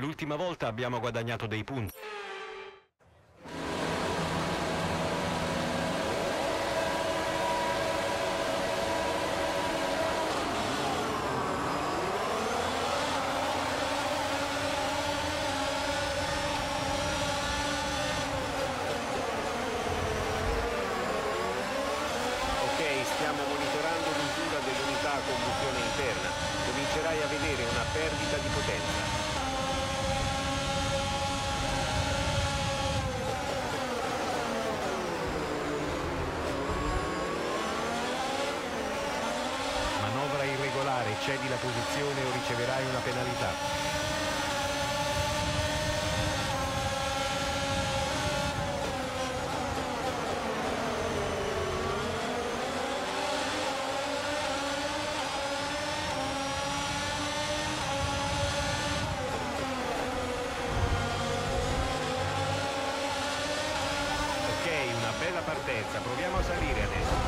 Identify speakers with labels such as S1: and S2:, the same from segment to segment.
S1: L'ultima volta abbiamo guadagnato dei punti.
S2: Dell'unità a combustione interna. Comincerai a vedere una perdita di potenza.
S1: Cedi la posizione o riceverai una penalità. Una bella partenza, proviamo a salire adesso.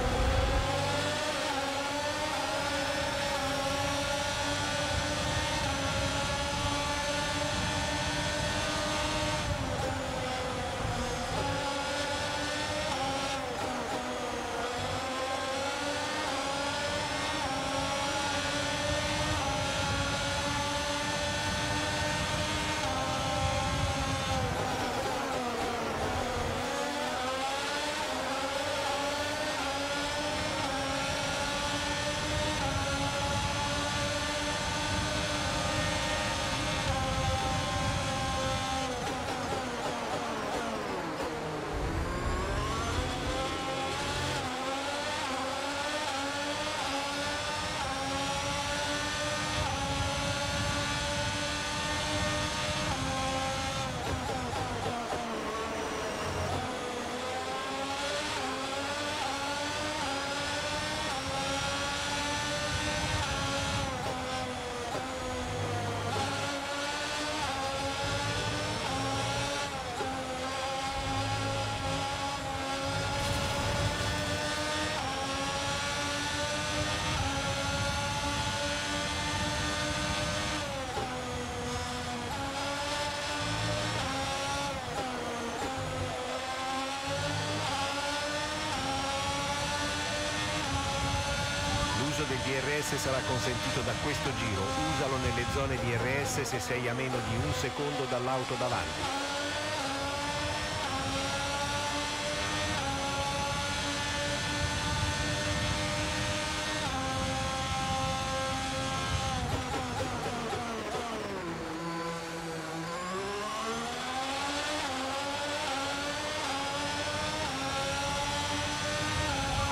S1: DRS sarà consentito da questo giro. Usalo nelle zone DRS se sei a meno di un secondo dall'auto davanti.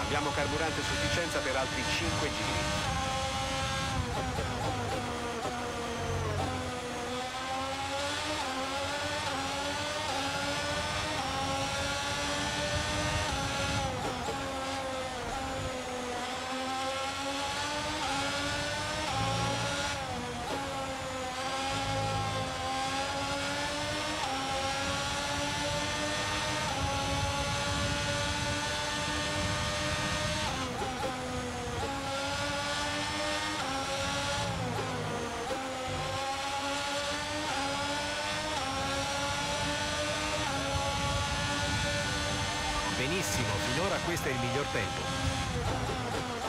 S2: Abbiamo carburante a sufficienza per altri 5 giri.
S1: Benissimo, finora questo è il miglior tempo.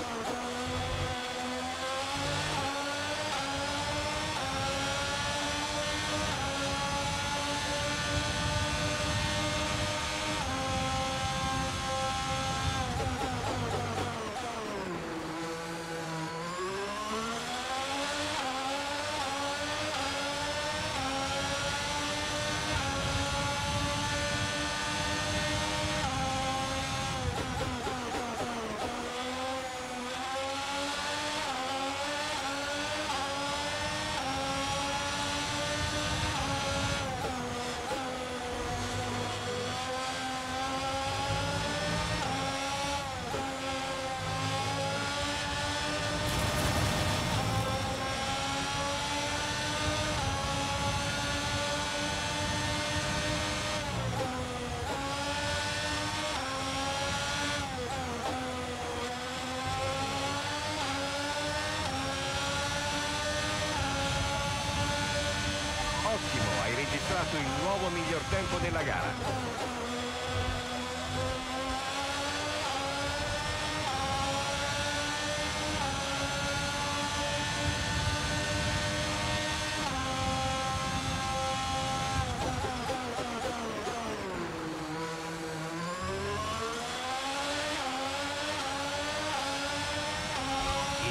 S1: Registrato il nuovo miglior tempo della gara.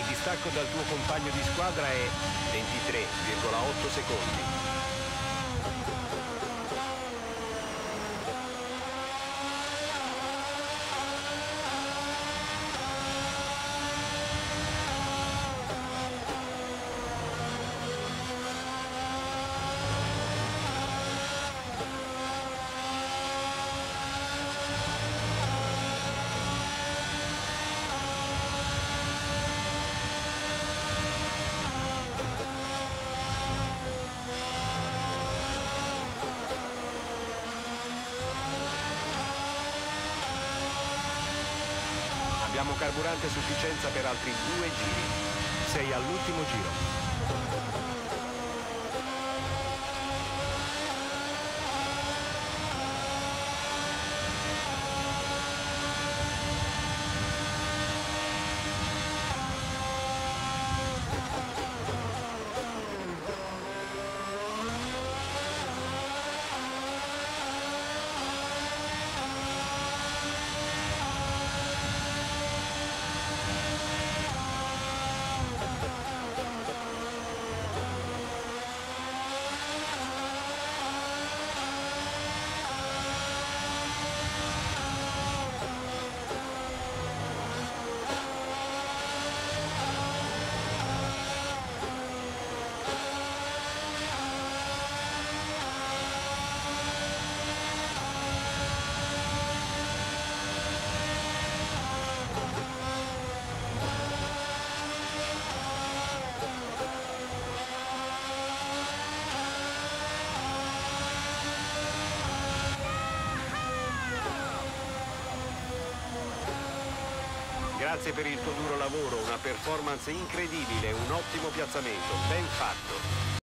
S1: distacco dal tuo compagno di squadra è 23,8 secondi. Abbiamo carburante a sufficienza per altri due giri. Sei all'ultimo giro. Grazie per il tuo duro lavoro, una performance incredibile, un ottimo piazzamento, ben fatto.